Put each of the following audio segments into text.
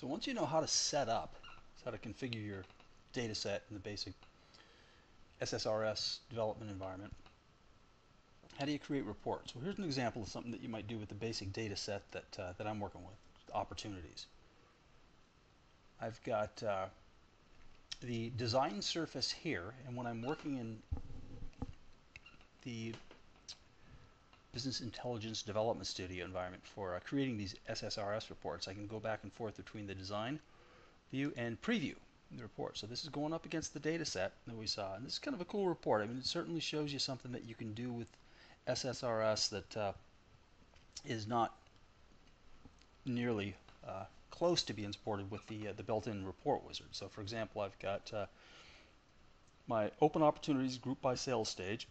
So once you know how to set up, how to configure your data set in the basic SSRS development environment, how do you create reports? Well, here's an example of something that you might do with the basic data set that, uh, that I'm working with, opportunities. I've got uh, the design surface here, and when I'm working in the Business Intelligence Development Studio environment for uh, creating these SSRS reports, I can go back and forth between the design view and preview the report. So this is going up against the data set that we saw. And this is kind of a cool report. I mean, it certainly shows you something that you can do with SSRS that uh, is not nearly uh, close to being supported with the, uh, the built-in report wizard. So for example, I've got uh, my open opportunities group by sales stage,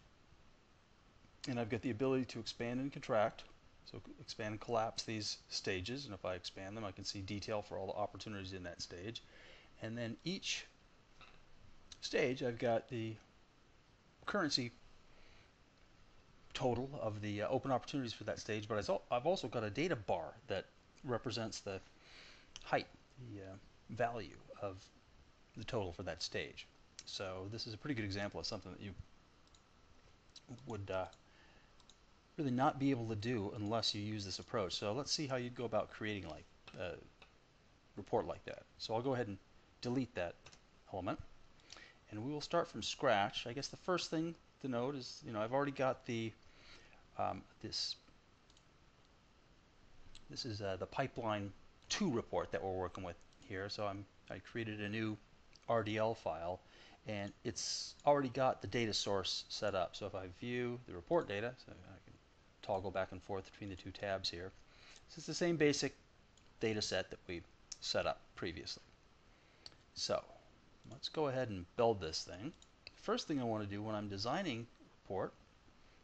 and I've got the ability to expand and contract. So expand and collapse these stages, and if I expand them, I can see detail for all the opportunities in that stage. And then each stage, I've got the currency total of the uh, open opportunities for that stage, but I've also got a data bar that represents the height, the uh, value of the total for that stage. So this is a pretty good example of something that you would uh, really not be able to do unless you use this approach. So let's see how you'd go about creating like a report like that. So I'll go ahead and delete that element and we will start from scratch. I guess the first thing to note is, you know, I've already got the um, this this is uh, the pipeline 2 report that we're working with here. So I'm I created a new RDL file and it's already got the data source set up. So if I view the report data, so toggle back and forth between the two tabs here. So it's the same basic data set that we set up previously. So let's go ahead and build this thing. First thing I want to do when I'm designing a report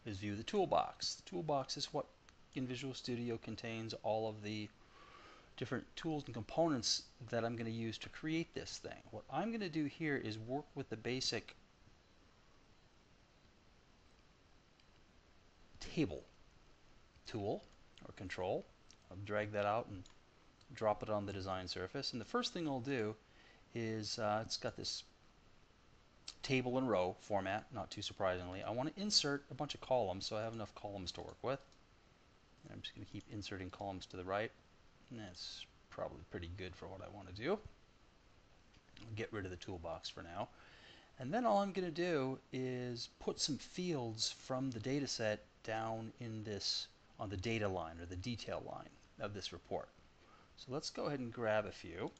is view the toolbox. The toolbox is what in Visual Studio contains all of the different tools and components that I'm going to use to create this thing. What I'm going to do here is work with the basic table tool or control. I'll drag that out and drop it on the design surface. And the first thing I'll do is uh, it's got this table and row format, not too surprisingly. I want to insert a bunch of columns so I have enough columns to work with. And I'm just going to keep inserting columns to the right. And that's probably pretty good for what I want to do. I'll get rid of the toolbox for now. And then all I'm going to do is put some fields from the data set down in this on the data line or the detail line of this report. So let's go ahead and grab a few.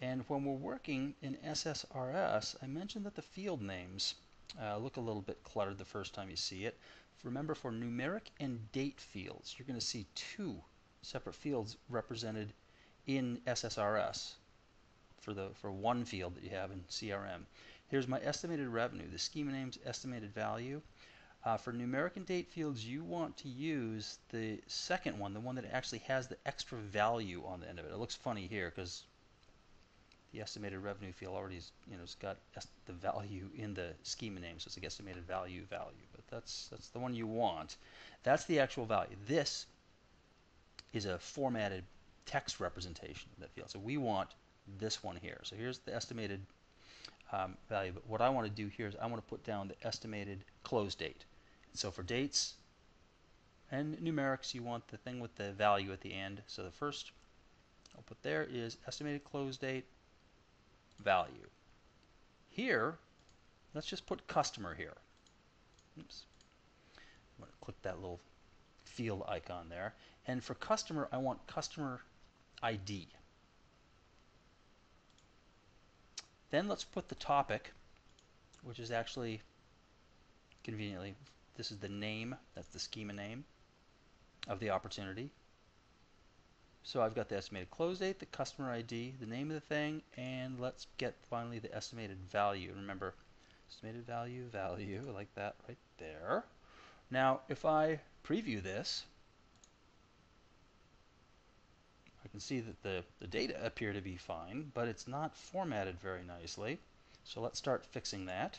And when we're working in SSRS, I mentioned that the field names uh, look a little bit cluttered the first time you see it. Remember for numeric and date fields, you're going to see two separate fields represented in SSRS for the for one field that you have in CRM. Here's my estimated revenue, the schema name's estimated value. Uh, for numeric and date fields, you want to use the second one, the one that actually has the extra value on the end of it. It looks funny here because the estimated revenue field already is, you know, it's got the value in the schema name, so it's like estimated value value. But that's that's the one you want. That's the actual value. This is a formatted text representation of that field. So we want this one here. So here's the estimated um, value. But what I want to do here is I want to put down the estimated close date. So for dates and numerics, you want the thing with the value at the end. So the first I'll put there is estimated close date value. Here, let's just put customer here. Oops. I'm going to click that little field icon there. And for customer, I want customer ID. Then let's put the topic, which is actually conveniently, this is the name, that's the schema name of the opportunity. So I've got the estimated close date, the customer ID, the name of the thing, and let's get finally the estimated value. Remember, estimated value, value, like that right there. Now, if I preview this, I can see that the, the data appear to be fine, but it's not formatted very nicely. So let's start fixing that.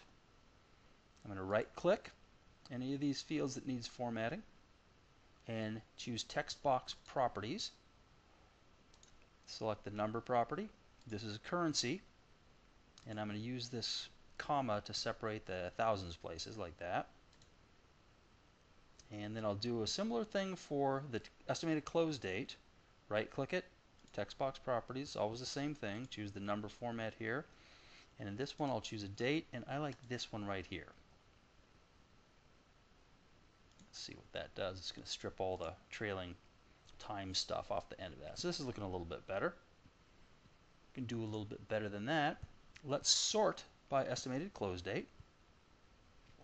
I'm going to right click any of these fields that needs formatting and choose text box properties select the number property. This is a currency, and I'm going to use this comma to separate the thousands places like that. And then I'll do a similar thing for the estimated close date. Right click it, text box properties, always the same thing. Choose the number format here. And in this one I'll choose a date and I like this one right here. Let's see what that does. It's going to strip all the trailing time stuff off the end of that. So this is looking a little bit better. We can do a little bit better than that. Let's sort by estimated close date.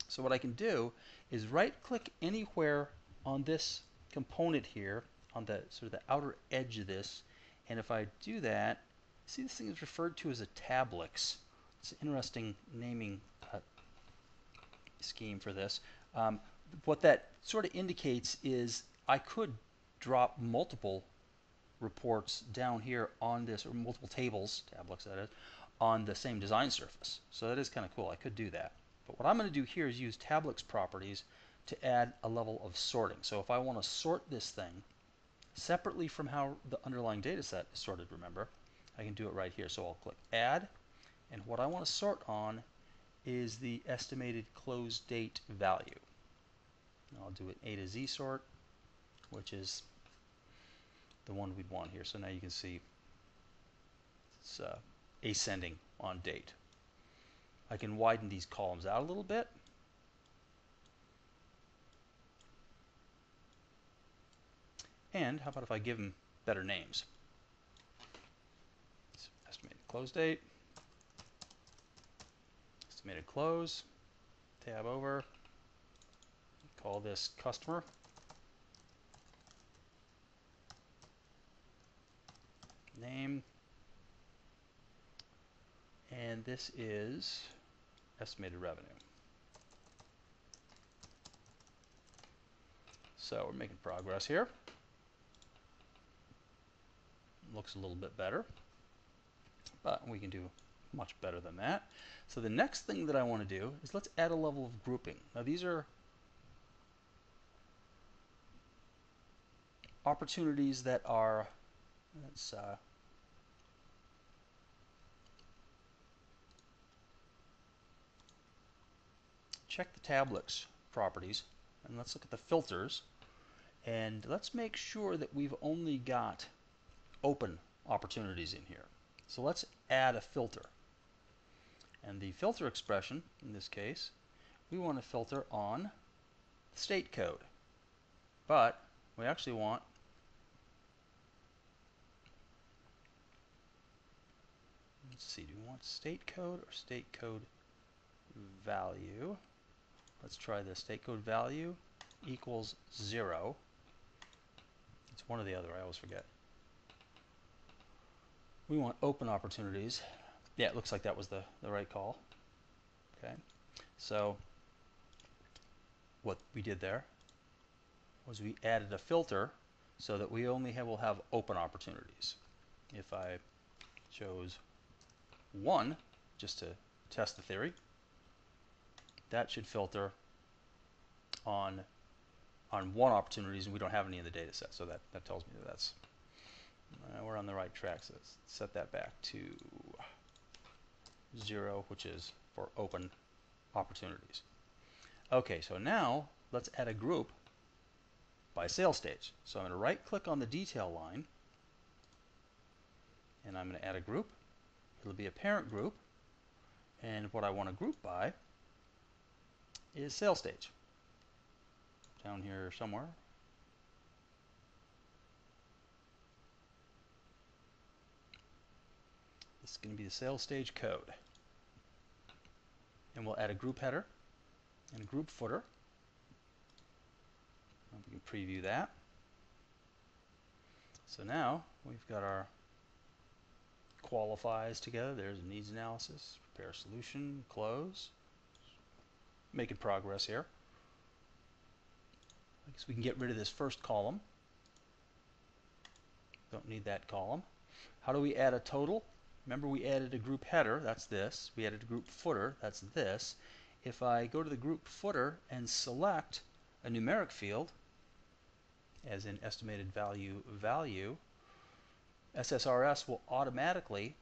So what I can do is right click anywhere on this component here on the sort of the outer edge of this and if I do that see this thing is referred to as a tablix it's an interesting naming uh, scheme for this um, what that sort of indicates is I could drop multiple reports down here on this or multiple tables tablix that is on the same design surface so that is kind of cool I could do that but what I'm going to do here is use Tablix properties to add a level of sorting. So if I want to sort this thing separately from how the underlying data set is sorted, remember, I can do it right here. So I'll click Add, and what I want to sort on is the estimated close date value. I'll do an A to Z sort, which is the one we'd want here. So now you can see it's uh, ascending on date. I can widen these columns out a little bit. And how about if I give them better names? Estimated close date, estimated close, tab over, call this customer. Name, and this is estimated revenue. So we're making progress here. Looks a little bit better, but we can do much better than that. So the next thing that I want to do is let's add a level of grouping. Now these are opportunities that are, let's uh, check the Tablix properties and let's look at the filters and let's make sure that we've only got open opportunities in here. So let's add a filter. And the filter expression, in this case, we want to filter on state code. But we actually want let's see, do we want state code or state code value? Let's try this. State code value equals 0. It's one or the other. I always forget. We want open opportunities. Yeah, it looks like that was the, the right call. Okay. So what we did there was we added a filter so that we only have, will have open opportunities. If I chose 1 just to test the theory, that should filter on on one opportunities and we don't have any in the data set. So that, that tells me that that's uh, we're on the right track. So let's set that back to zero which is for open opportunities. Okay so now let's add a group by sales stage. So I'm going to right click on the detail line and I'm going to add a group it'll be a parent group and what I want to group by is sales stage. Down here somewhere. This is going to be the sales stage code. And we'll add a group header and a group footer. We can preview that. So now we've got our qualifies together. There's needs analysis, prepare solution, close making progress here. I guess we can get rid of this first column. Don't need that column. How do we add a total? Remember we added a group header, that's this. We added a group footer, that's this. If I go to the group footer and select a numeric field, as in estimated value value, SSRS will automatically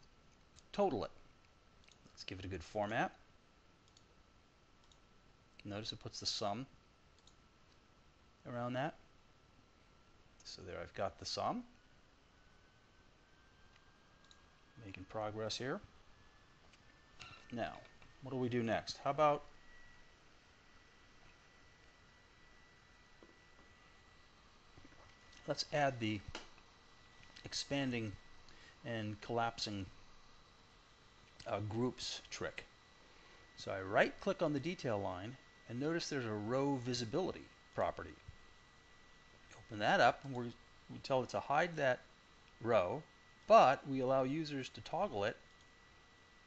total it. Let's give it a good format. Notice it puts the sum around that. So there I've got the sum. Making progress here. Now, what do we do next? How about let's add the expanding and collapsing uh, groups trick. So I right click on the detail line and notice there's a row visibility property. Open that up and we tell it to hide that row, but we allow users to toggle it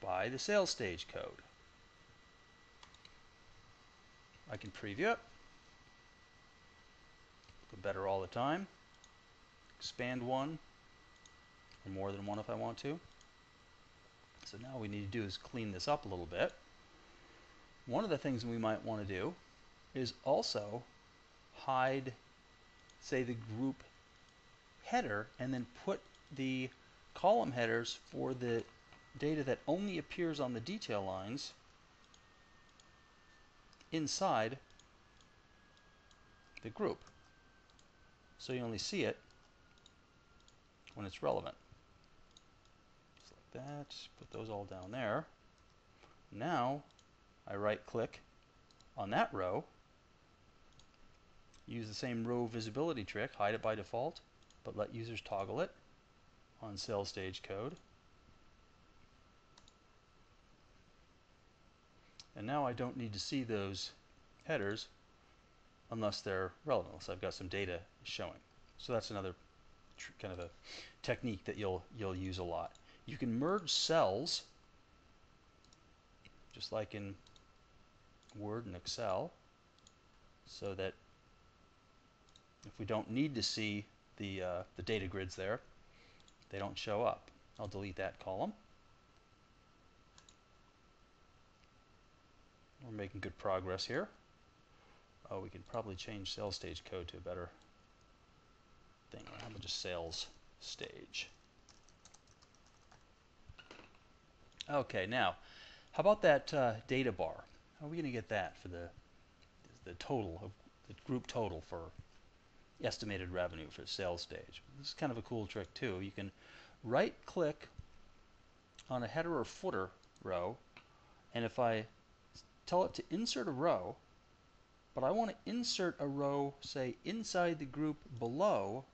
by the sales stage code. I can preview it. Look better all the time. Expand one, or more than one if I want to. So now we need to do is clean this up a little bit. One of the things we might want to do is also hide, say, the group header and then put the column headers for the data that only appears on the detail lines inside the group. So you only see it when it's relevant. Select that, put those all down there. Now I right click on that row, use the same row visibility trick, hide it by default, but let users toggle it on sales stage code. And now I don't need to see those headers unless they're relevant, unless I've got some data showing. So that's another kind of a technique that you'll you'll use a lot. You can merge cells just like in Word and Excel so that if we don't need to see the, uh, the data grids there, they don't show up. I'll delete that column. We're making good progress here. Oh, we can probably change sales stage code to a better thing. How about just sales stage? Okay, now, how about that uh, data bar? How are we going to get that for the the total of the group total for estimated revenue for sales stage? This is kind of a cool trick too. You can right click on a header or footer row, and if I tell it to insert a row, but I want to insert a row, say, inside the group below,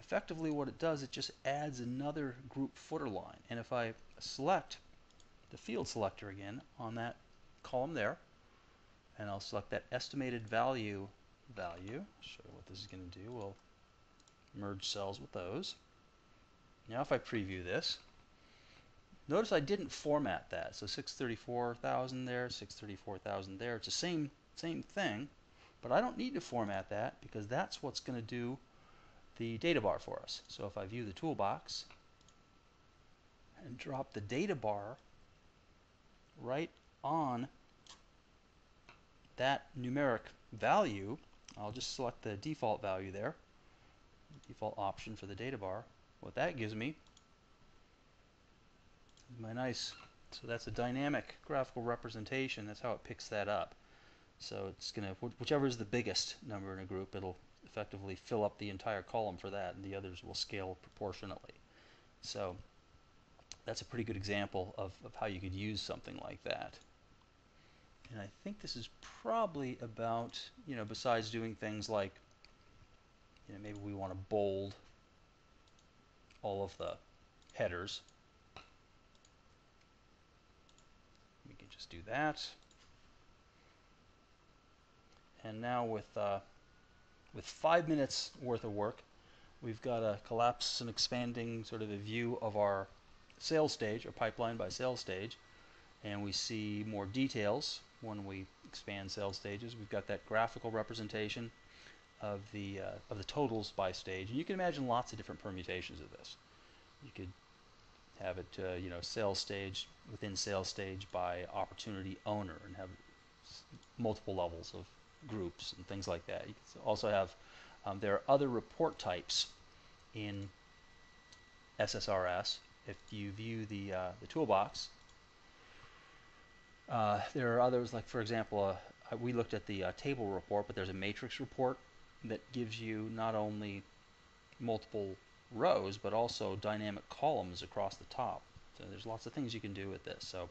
effectively what it does, it just adds another group footer line. And if I select the field selector again on that column there, and I'll select that estimated value value. Show you what this is going to do. We'll merge cells with those. Now if I preview this, notice I didn't format that. So 634,000 there, 634,000 there. It's the same same thing, but I don't need to format that because that's what's going to do the data bar for us. So if I view the toolbox and drop the data bar right on that numeric value, I'll just select the default value there, default option for the data bar. What that gives me my nice, so that's a dynamic graphical representation, that's how it picks that up. So it's going to, whichever is the biggest number in a group, it'll effectively fill up the entire column for that, and the others will scale proportionately. So that's a pretty good example of, of how you could use something like that. And I think this is probably about, you know, besides doing things like, you know, maybe we want to bold all of the headers. We can just do that. And now with, uh, with five minutes worth of work, we've got a collapse and expanding sort of a view of our sales stage, or pipeline by sales stage, and we see more details when we expand sales stages. We've got that graphical representation of the uh, of the totals by stage, and you can imagine lots of different permutations of this. You could have it, uh, you know, sales stage within sales stage by opportunity owner, and have multiple levels of groups and things like that. You can also have um, there are other report types in SSRS, if you view the, uh, the toolbox, uh, there are others, like for example, uh, we looked at the uh, table report, but there's a matrix report that gives you not only multiple rows, but also dynamic columns across the top. So there's lots of things you can do with this. So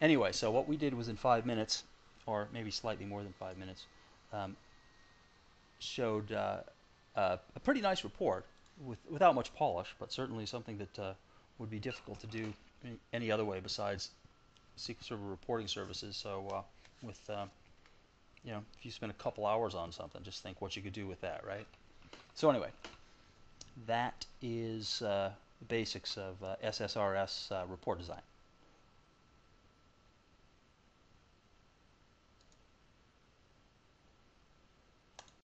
anyway, so what we did was in five minutes, or maybe slightly more than five minutes, um, showed uh, uh, a pretty nice report with, without much polish, but certainly something that uh, would be difficult to do any other way besides SQL Server reporting services. So uh, with uh, you know, if you spend a couple hours on something, just think what you could do with that, right? So anyway, that is uh, the basics of uh, SSRS uh, report design.